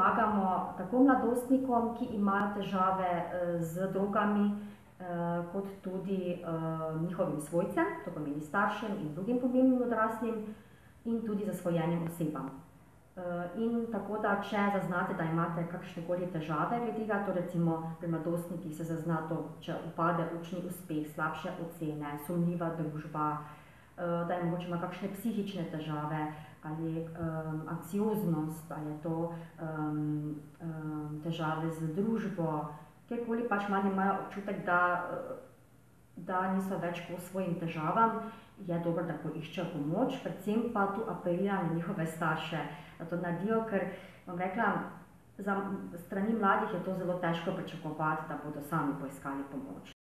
pomagamo tako mladostnikom, ki imajo težave, z drogami, kot tudi, njihovim svojcem, to pomeni staršem in drugim pomembnim odraslim, in tudi zasvojenim osebam. in tako da, če zaznate, da imate kakršnekoli težave glede tega, to recimo pri mladostnikih se zazna to, če upade učni uspeh, slabše ocene, sumljiva družba, da je mogoče ima kakšne psihične težave ali, anksioznost, ali je to, težave z družbo, kjerkoli pač mladi imajo občutek, da, da niso več kos svojim težavam, je dobro, da poiščejo pomoč, predvsem pa tu apeliram na njihove starše, da to naredijo, ker, bom rekla, za strani mladih je to zelo težko pričakovati, da bodo sami poiskali pomoč.